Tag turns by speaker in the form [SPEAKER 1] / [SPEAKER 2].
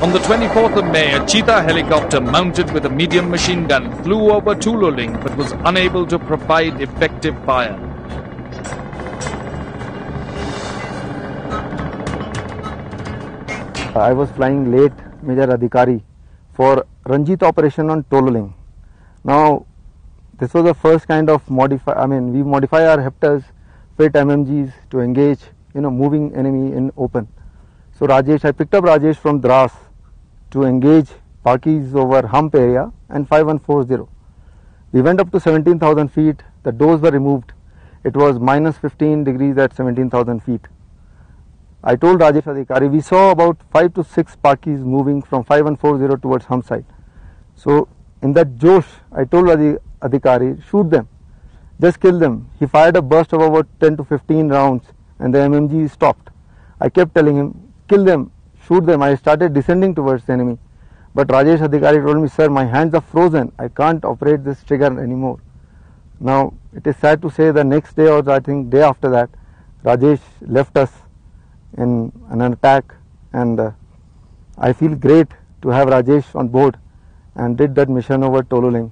[SPEAKER 1] On the 24th of May, a Cheetah helicopter mounted with a medium machine gun flew over Tololing but was unable to provide effective fire.
[SPEAKER 2] I was flying late Major Adhikari for Ranjit operation on Tololing. Now this was the first kind of modify, I mean we modify our Heptas, fit MMGs to engage you know moving enemy in open. So Rajesh, I picked up Rajesh from Dras to engage Pakis over hump area and 5140. We went up to 17,000 feet, the doors were removed. It was minus 15 degrees at 17,000 feet. I told Rajesh Adhikari, we saw about 5 to 6 Pakis moving from 5140 towards hump side. So in that Josh, I told Adhikari, shoot them, just kill them. He fired a burst of about 10 to 15 rounds and the MMG stopped. I kept telling him, kill them, shoot them. I started descending towards the enemy. But Rajesh Adhikari told me, sir, my hands are frozen. I can't operate this trigger anymore. Now, it is sad to say the next day or I think day after that, Rajesh left us in an attack and uh, I feel great to have Rajesh on board and did that mission over Tololing.